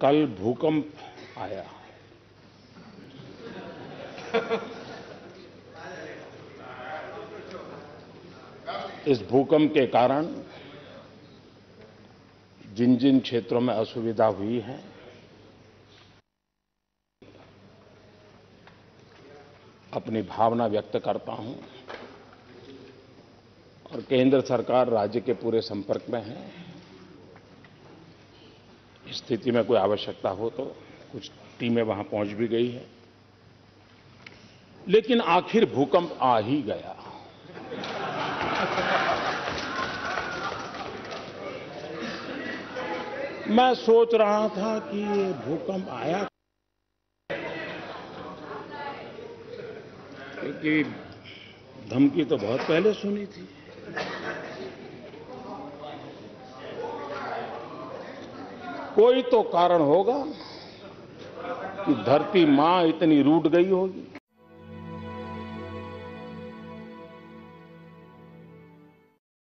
कल भूकंप आया। इस भूकंप के कारण जिन जिन क्षेत्रों में असुविधा हुई है, अपनी भावना व्यक्त करता हूँ और केंद्र सरकार राज्य के पूरे संपर्क में है। स्थिति में कोई आवश्यकता हो तो कुछ टीमें वहाँ पहुँच भी गई है। लेकिन आखिर भूकंप आ ही गया। मैं सोच रहा था कि ये भूकंप आया क्योंकि धमकी तो बहुत पहले सुनी थी। कोई तो कारण होगा कि धरती माँ इतनी रूट गई होगी।